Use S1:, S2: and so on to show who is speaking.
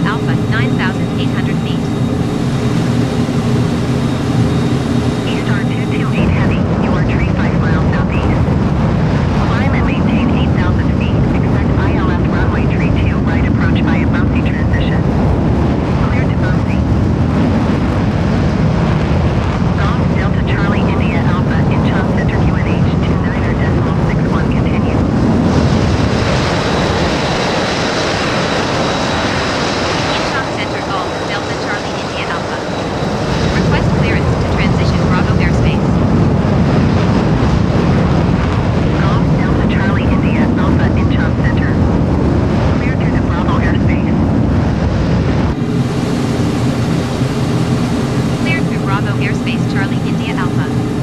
S1: Alpha 9800. airspace Charlie India Alpha.